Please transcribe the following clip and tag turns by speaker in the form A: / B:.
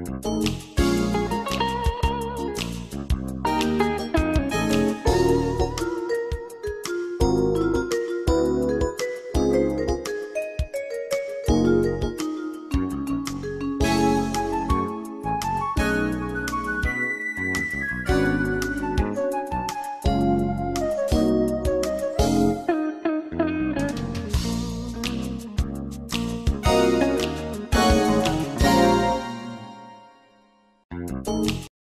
A: Música